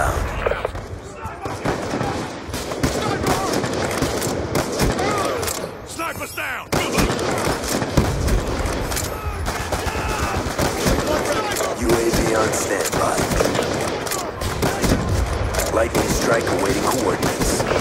inbound. UAV on standby. Lightning strike awaiting coordinates.